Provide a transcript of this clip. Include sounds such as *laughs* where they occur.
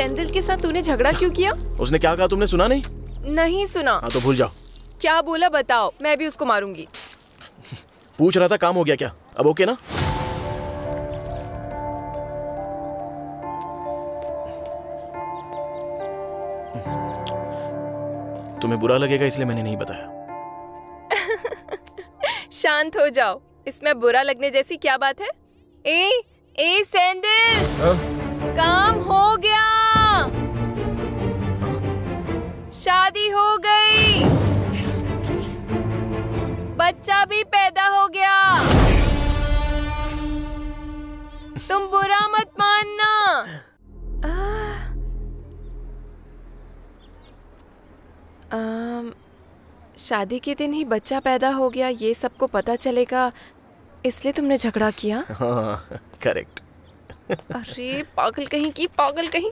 सेंदिल के साथ तूने झगड़ा क्यों किया? उसने क्या कहा तुमने? सुना नहीं? नहीं सुना। हाँ तो भूल जाओ। क्या बोला बताओ मैं भी उसको मारूँगी। पूछ रहा था काम हो गया क्या? अब ओके ना? तुम्हें बुरा लगेगा इसलिए मैंने नहीं बताया। *laughs* शांत हो जाओ। इसमें बुरा लगने जैसी क्या बात है? ए ए सेंदिल शादी हो गई। बच्चा भी पैदा हो गया। तुम बुरा मत मानना। अम, शादी के दिन ही बच्चा पैदा हो गया ये सबको पता चलेगा। इसलिए तुमने झगड़ा किया। हाँ करेक्ट। अरे पागल कहीं की पागल कहीं।